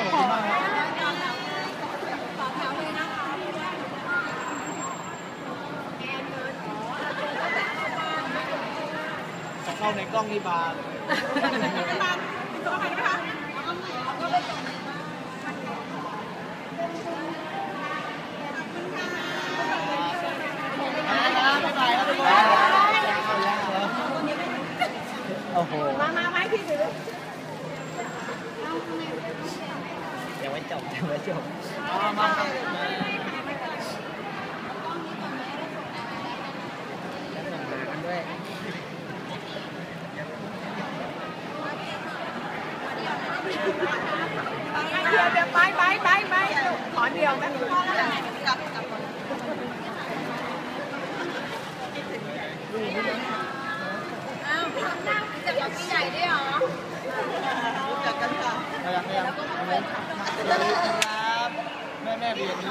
ขอบคุณมากครับจะเข้าในกล้องนี่บาร์เลยบ๊านโอ้โห มา มาไว้พี่ถือ ยัง ไม่จบยังไม่จบมามาครับแล้วส่งหากันด้วยเดี๋ยวเดี๋ยวไปไปไปไปขอเดียวนะอ้าวนั่งจะกับพี่ใหญ่ด้วยเหรอขยับ ขยับขยับสวัสดีครับแม่แม่เบียร์มี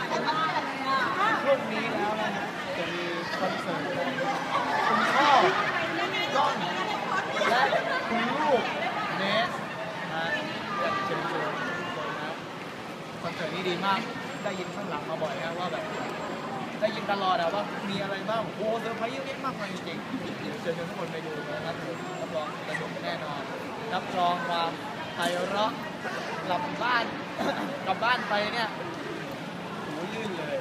พรุ่งนี้แล้วนะฮะจะมีคอนเสิร์ตของคุณพ่อก้องและคุณลูกเนสนะอยากจะเชิญชวนทุกคนนะคอนเสิร์ตนี้ดีมากได้ยินข้างหลังมาบ่อยนะว่าแบบได้ยินตลอดอะว่ามีอะไรบ้างโอ้เซอร์ไพรส์เยอะแยะมากมายจริงๆเชิญชวนทุกคนไปดูนะครับรับรองสนุกแน่นอนรับรองความ ไพเราะกลับบ้าน กลับบ้านไปเนี่ยหูลื่นเลย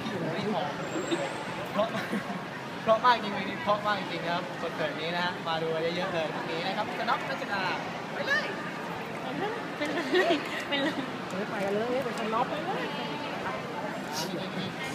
ที่หูนี่หอมเพราะเพราะมากจริงๆนี่เพราะมากจริงๆนะครับคอนเสิร์ตนี้นะฮะมาดูเยอะๆเลยพรุ่งนี้นะครับสน็อกนัชนาไปเลยเป็นเลยเป็นเลยไปกันเลยไปสน็อปไปเลยนี่